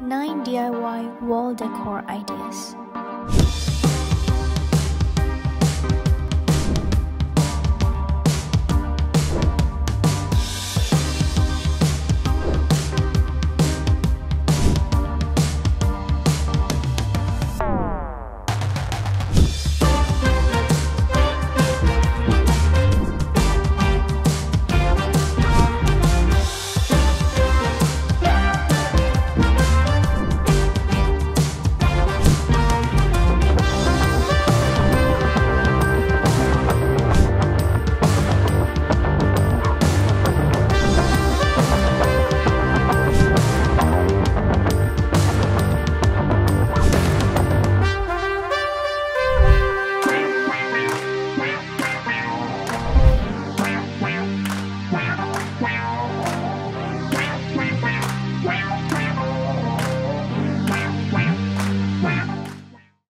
9 DIY wall decor ideas.